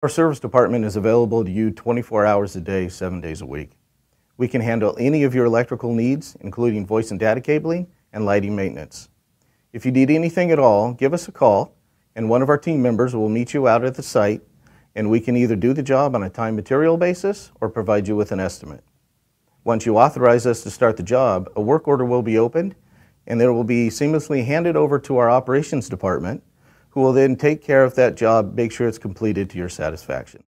Our service department is available to you 24 hours a day, seven days a week. We can handle any of your electrical needs, including voice and data cabling and lighting maintenance. If you need anything at all, give us a call and one of our team members will meet you out at the site and we can either do the job on a time material basis or provide you with an estimate. Once you authorize us to start the job, a work order will be opened and it will be seamlessly handed over to our operations department who will then take care of that job, make sure it's completed to your satisfaction.